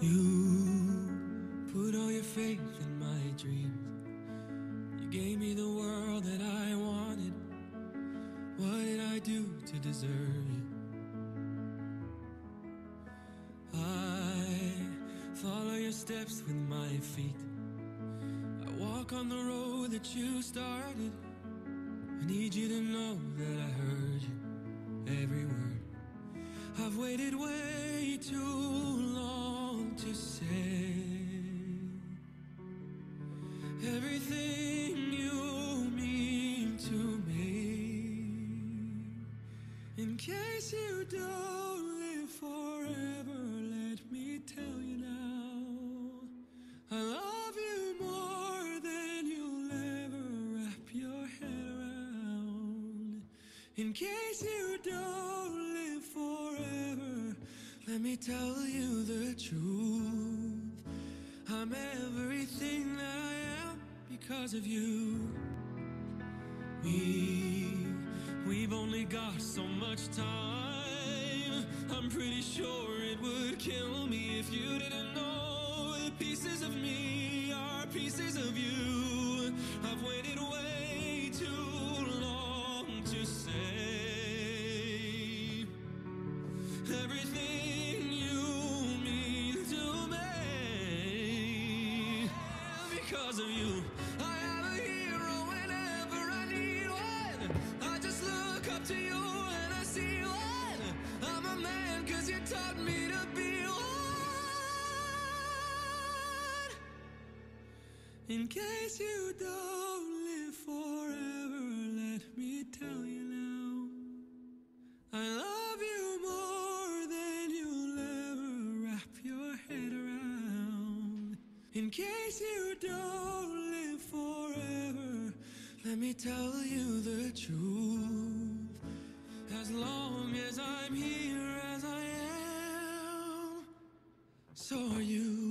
You put all your faith in my dreams. You gave me the world that I wanted. What did I do to deserve you? I follow your steps with my feet. I walk on the road that you started. I need you to know that I heard In case you don't live forever, let me tell you now. I love you more than you'll ever wrap your head around. In case you don't live forever, let me tell you the truth. I'm everything I am because of you. We, we've only got so much time. I'm pretty sure it would kill me if you didn't know that pieces of me are pieces of you. I've waited way too long to say everything you mean to me. Because of you, I to you and I see one. I'm a man cause you taught me to be one. In case you don't live forever, let me tell you now. I love you more than you'll ever wrap your head around. In case you don't live forever, let me tell you the truth. So are you.